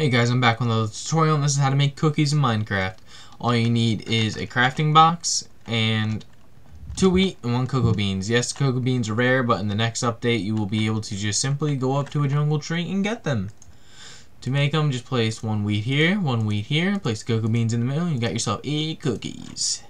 Hey guys, I'm back with another tutorial and this is how to make cookies in Minecraft. All you need is a crafting box and two wheat and one cocoa beans. Yes, cocoa beans are rare, but in the next update you will be able to just simply go up to a jungle tree and get them. To make them, just place one wheat here, one wheat here, place the cocoa beans in the middle, and you got yourself eight cookies.